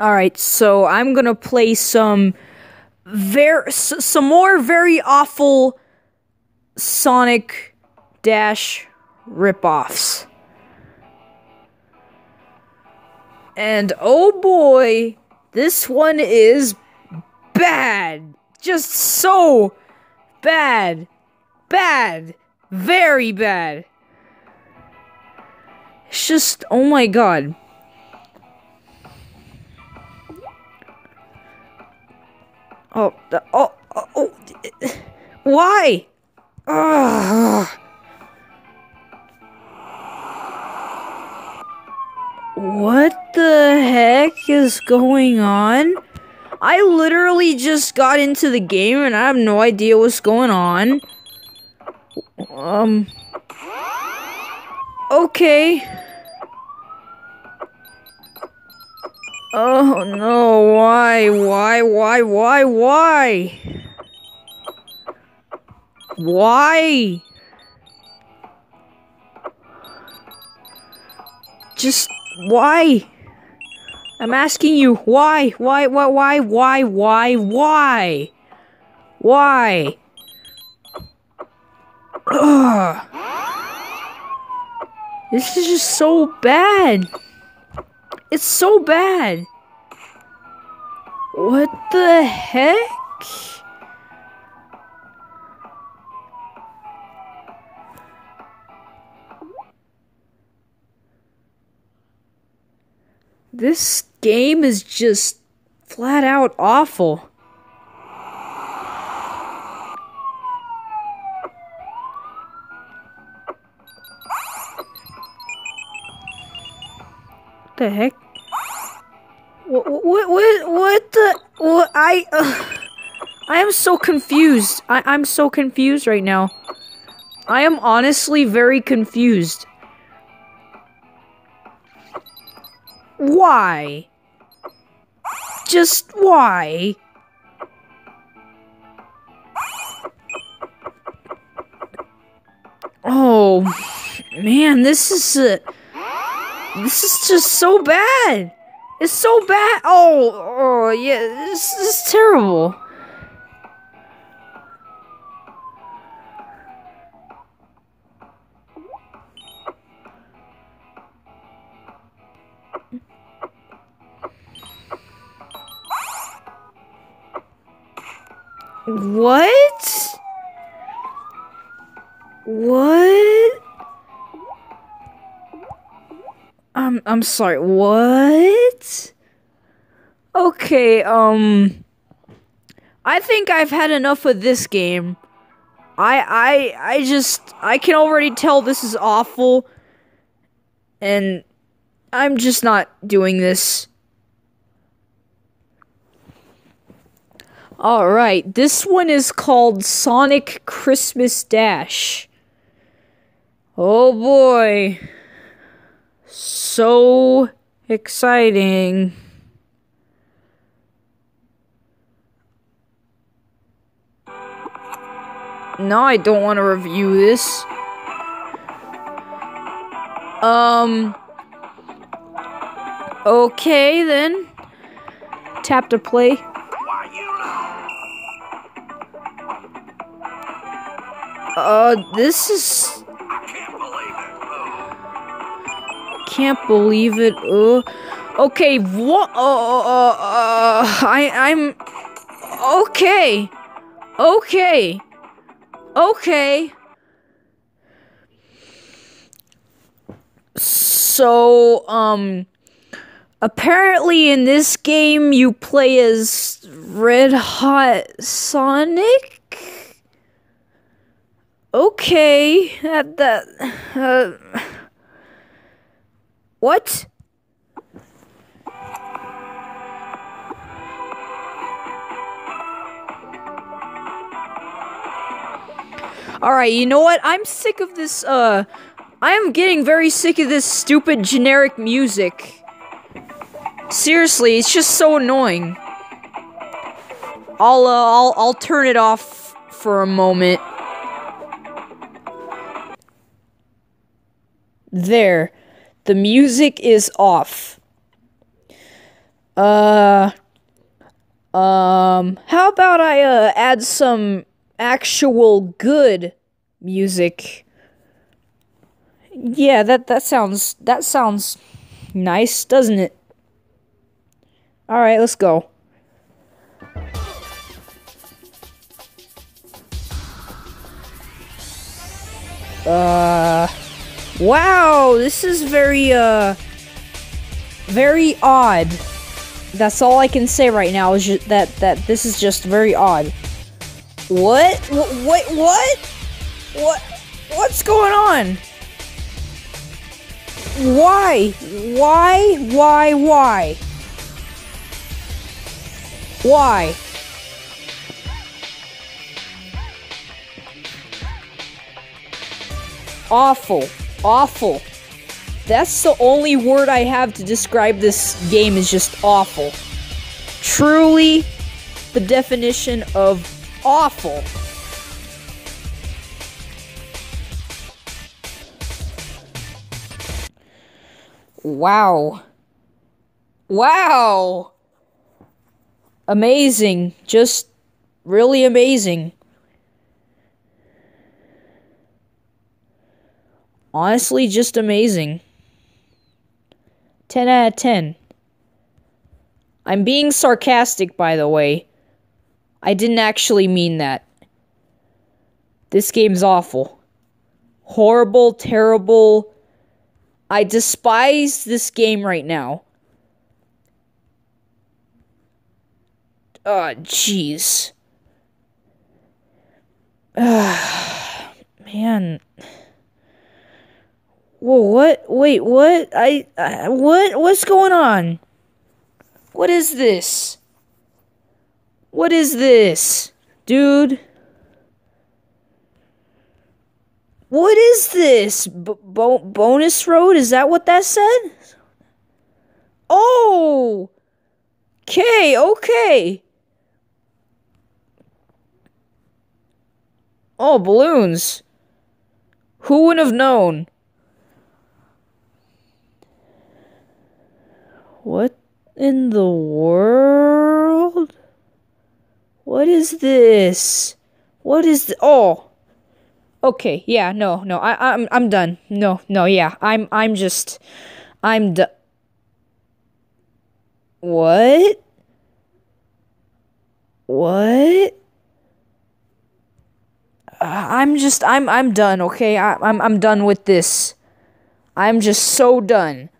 All right, so I'm gonna play some very s- some more very awful Sonic Dash ripoffs. And oh boy, this one is bad. Just so bad. Bad. Very bad. It's just, oh my god. Oh, the, oh, oh, oh, why? Ugh. What the heck is going on? I literally just got into the game and I have no idea what's going on. Um. Okay. Oh no, why, why, why, why, why? Why? Just why? I'm asking you, why, why, why, why, why, why, why? Why? Ugh. This is just so bad. It's so bad. What the heck? This game is just flat out awful. The heck? What, what, what, what the, what, I, uh, I am so confused. I, I'm so confused right now. I am honestly very confused. Why? Just why? Oh, man, this is a... This is just so bad. It's so bad. Oh, oh yeah, this, this is terrible. What? What? I'm sorry. What? Okay, um I think I've had enough of this game. I I I just I can already tell this is awful and I'm just not doing this. All right, this one is called Sonic Christmas Dash. Oh boy. So exciting. No, I don't want to review this. Um. Okay, then. Tap to play. Uh, this is. Can't believe it. Uh, okay, what? Uh, uh, uh, I, I'm. Okay. Okay. Okay. So, um. Apparently, in this game, you play as Red Hot Sonic? Okay, at that uh, what? All right, you know what? I'm sick of this. Uh, I am getting very sick of this stupid generic music. Seriously, it's just so annoying. I'll uh, I'll I'll turn it off for a moment. There. The music is off. Uh um how about I uh add some actual good music? Yeah, that that sounds that sounds nice, doesn't it? All right, let's go. Uh Wow, this is very uh very odd. That's all I can say right now is that that this is just very odd. What? Wh- Wait, what? What? What's going on? Why? Why? Why? Why? Why? Awful. Awful. That's the only word I have to describe this game is just awful. Truly the definition of awful. Wow. Wow. Amazing. Just really amazing. Honestly, just amazing. 10 out of 10. I'm being sarcastic, by the way. I didn't actually mean that. This game's awful. Horrible, terrible. I despise this game right now. Oh, jeez. Man. Whoa, what? Wait, what? I, I. What? What's going on? What is this? What is this? Dude? What is this? B- bo- bonus road? Is that what that said? Oh! Okay, okay. Oh, balloons. Who would have known? What in the world? What is this? What is the Oh. Okay, yeah, no, no. I I'm I'm done. No, no, yeah. I'm I'm just I'm done. What? What? I'm just I'm I'm done, okay? I I'm I'm done with this. I'm just so done.